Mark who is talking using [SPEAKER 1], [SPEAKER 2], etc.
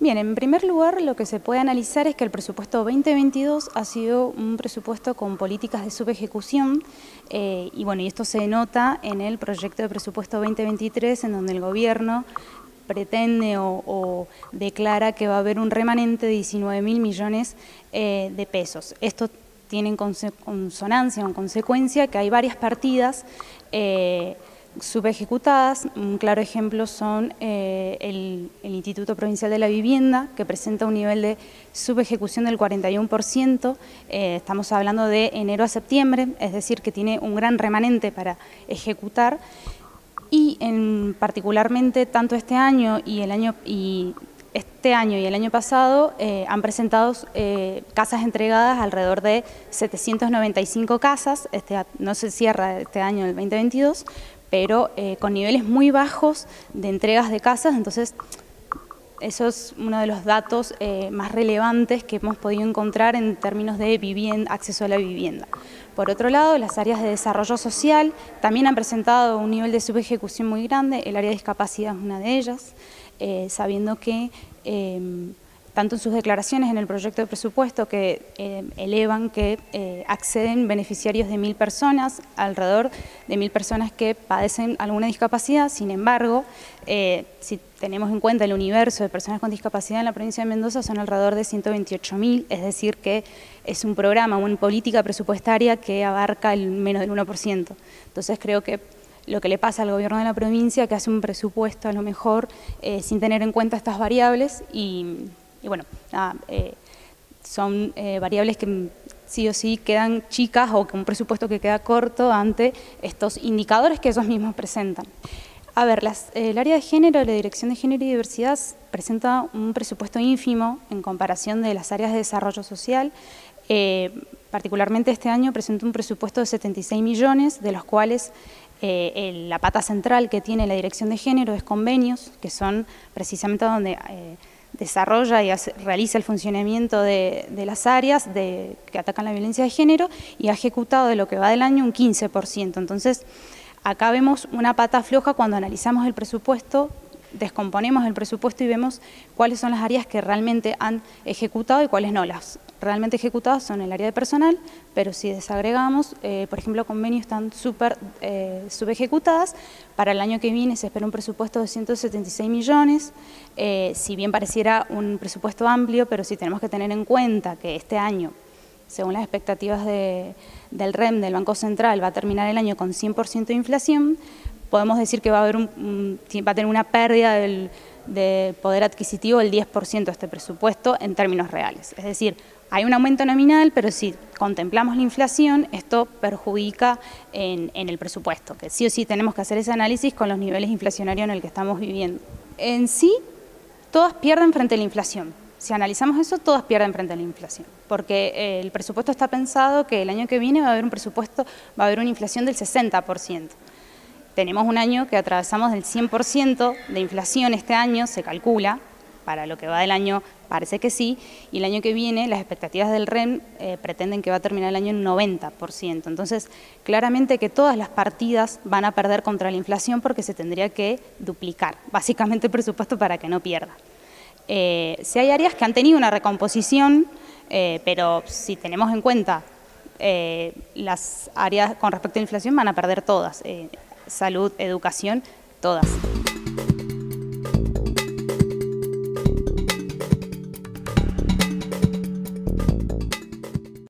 [SPEAKER 1] Bien, en primer lugar lo que se puede analizar es que el presupuesto 2022 ha sido un presupuesto con políticas de subejecución eh, y bueno, y esto se nota en el proyecto de presupuesto 2023 en donde el gobierno pretende o, declara que va a haber un remanente de 19 mil millones eh, de pesos. Esto tiene en consonancia o en consecuencia que hay varias partidas eh, subejecutadas. Un claro ejemplo son eh, el, Instituto Provincial de la Vivienda, que presenta un nivel de subejecución del 41%. Eh, estamos hablando de enero a septiembre, es decir, que tiene un gran remanente para ejecutar. Y en, particularmente tanto este año y el año y este año y el año pasado eh, han presentado casas entregadas alrededor de 795 casas, este, no se cierra este año el 2022, pero eh, con niveles muy bajos de entregas de casas, entonces eso es uno de los datos eh, más relevantes que hemos podido encontrar en términos de vivienda, acceso a la vivienda. Por otro lado, las áreas de desarrollo social también han presentado un nivel de subejecución muy grande, el área de discapacidad es una de ellas, eh, sabiendo que tanto en sus declaraciones en el proyecto de presupuesto que eh, elevan que eh, acceden beneficiarios de mil personas, alrededor de mil personas que padecen alguna discapacidad, sin embargo, eh, si tenemos en cuenta el universo de personas con discapacidad en la provincia de Mendoza son alrededor de 128 mil, es decir que es un programa, una política presupuestaria que abarca el menos del 1%. Entonces creo que lo que le pasa al gobierno de la provincia, que hace un presupuesto a lo mejor sin tener en cuenta estas variables y y bueno, eh, son eh, variables que sí o sí quedan chicas o que un presupuesto que queda corto ante estos indicadores que ellos mismos presentan. A ver, el área de género, la Dirección de Género y Diversidad presenta un presupuesto ínfimo en comparación de las áreas de desarrollo social. Eh, particularmente este año presentó un presupuesto de 76 millones, de los cuales la pata central que tiene la Dirección de Género es convenios, que son precisamente donde desarrolla y realiza el funcionamiento de, las áreas de, que atacan la violencia de género y ha ejecutado de lo que va del año un 15%. Entonces, acá vemos una pata floja cuando analizamos el presupuesto descomponemos el presupuesto y vemos cuáles son las áreas que realmente han ejecutado y cuáles no. Las realmente ejecutadas son el área de personal, pero si desagregamos, eh, por ejemplo, convenios están súper eh, subejecutadas. Para el año que viene se espera un presupuesto de 176 millones, eh, si bien pareciera un presupuesto amplio, pero si tenemos que tener en cuenta que este año, según las expectativas del REM, del Banco Central, va a terminar el año con 100% de inflación, podemos decir que va a, haber un, va a tener una pérdida del, de poder adquisitivo del 10% de este presupuesto en términos reales. Es decir, hay un aumento nominal, pero si contemplamos la inflación, esto perjudica en, el presupuesto, que sí o sí tenemos que hacer ese análisis con los niveles inflacionarios en el que estamos viviendo. En sí, todas pierden frente a la inflación. Si analizamos eso, todas pierden frente a la inflación, porque eh, el presupuesto está pensado que el año que viene va a haber un presupuesto, va a haber una inflación del 60% tenemos un año que atravesamos del 100% de inflación este año, se calcula, para lo que va del año parece que sí, y el año que viene las expectativas del REN eh, pretenden que va a terminar el año en 90%. Entonces, claramente que todas las partidas van a perder contra la inflación porque se tendría que duplicar, básicamente el presupuesto para que no pierda. Eh, si hay áreas que han tenido una recomposición, eh, pero si tenemos en cuenta las áreas con respecto a la inflación van a perder todas salud, educación, todas.